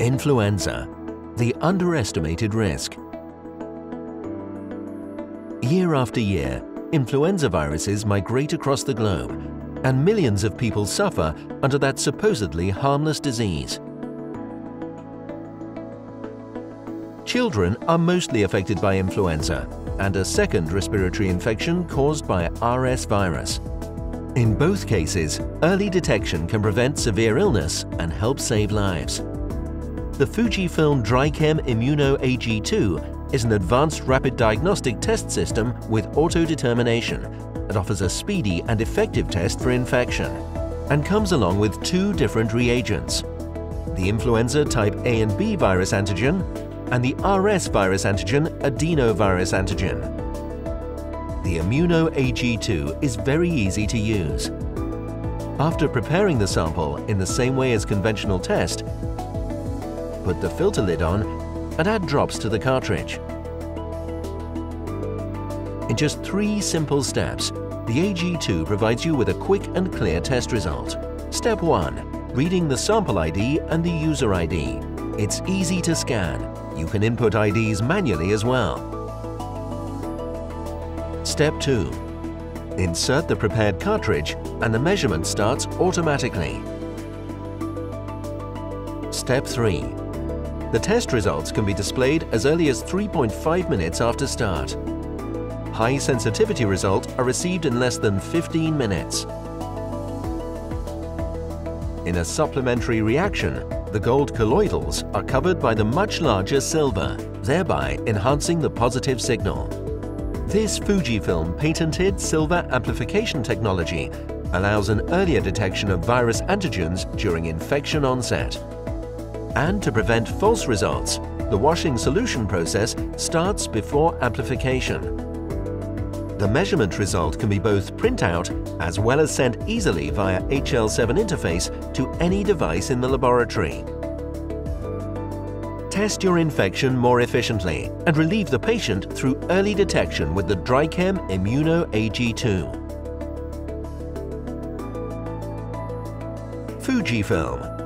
Influenza, the underestimated risk. Year after year, influenza viruses migrate across the globe and millions of people suffer under that supposedly harmless disease. Children are mostly affected by influenza and a second respiratory infection caused by RS virus. In both cases, early detection can prevent severe illness and help save lives. The Fujifilm DRI-CHEM Immuno AG2 is an advanced rapid diagnostic test system with auto-determination that offers a speedy and effective test for infection and comes along with two different reagents. The influenza type A and B virus antigen and the RS virus antigen adenovirus antigen. The Immuno AG2 is very easy to use. After preparing the sample in the same way as conventional test, put the filter lid on and add drops to the cartridge. In just three simple steps, the AG2 provides you with a quick and clear test result. Step 1. Reading the sample ID and the user ID. It's easy to scan you can input IDs manually as well. Step 2. Insert the prepared cartridge and the measurement starts automatically. Step 3. The test results can be displayed as early as 3.5 minutes after start. High sensitivity results are received in less than 15 minutes. In a supplementary reaction, the gold colloidals are covered by the much larger silver, thereby enhancing the positive signal. This Fujifilm patented silver amplification technology allows an earlier detection of virus antigens during infection onset. And to prevent false results, the washing solution process starts before amplification. The measurement result can be both printout as well as sent easily via HL7 interface to any device in the laboratory. Test your infection more efficiently and relieve the patient through early detection with the DRI-CHEM Immuno AG2. Fujifilm.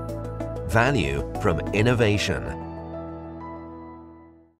Value from innovation.